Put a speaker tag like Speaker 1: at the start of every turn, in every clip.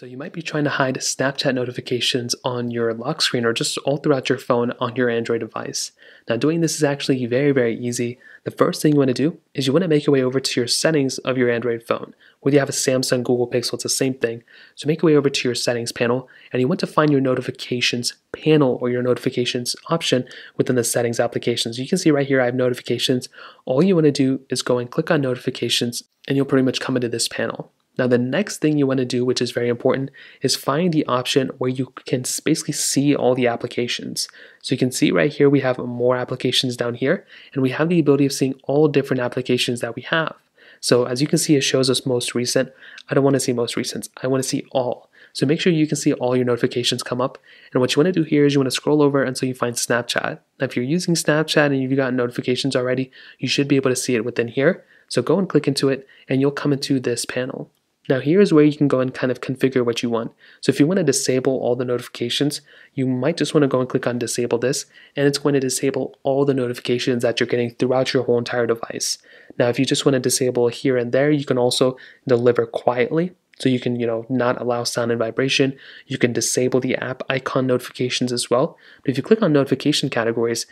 Speaker 1: So you might be trying to hide Snapchat notifications on your lock screen or just all throughout your phone on your Android device. Now doing this is actually very, very easy. The first thing you want to do is you want to make your way over to your settings of your Android phone. Whether you have a Samsung, Google Pixel, it's the same thing. So make your way over to your settings panel and you want to find your notifications panel or your notifications option within the settings applications. You can see right here I have notifications. All you want to do is go and click on notifications and you'll pretty much come into this panel. Now, the next thing you want to do, which is very important, is find the option where you can basically see all the applications. So you can see right here, we have more applications down here, and we have the ability of seeing all different applications that we have. So as you can see, it shows us most recent. I don't want to see most recent. I want to see all. So make sure you can see all your notifications come up. And what you want to do here is you want to scroll over until you find Snapchat. Now, if you're using Snapchat and you've got notifications already, you should be able to see it within here. So go and click into it and you'll come into this panel. Now here's where you can go and kind of configure what you want. So if you want to disable all the notifications, you might just want to go and click on disable this, and it's going to disable all the notifications that you're getting throughout your whole entire device. Now if you just want to disable here and there, you can also deliver quietly. So you can, you know, not allow sound and vibration. You can disable the app icon notifications as well. But if you click on notification categories,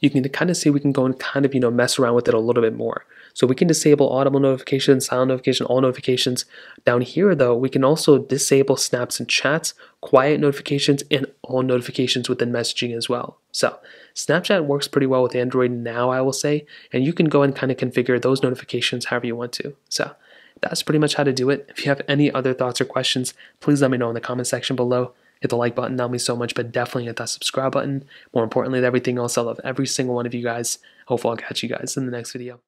Speaker 1: you can kind of see we can go and kind of, you know, mess around with it a little bit more. So we can disable audible notifications, sound notification, all notifications. Down here though, we can also disable snaps and chats, quiet notifications, and all notifications within messaging as well. So Snapchat works pretty well with Android now, I will say, and you can go and kind of configure those notifications however you want to. So that's pretty much how to do it. If you have any other thoughts or questions, please let me know in the comment section below. Hit the like button, that'll mean so much, but definitely hit that subscribe button. More importantly than everything else, I love every single one of you guys. Hopefully I'll catch you guys in the next video.